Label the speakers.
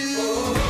Speaker 1: You.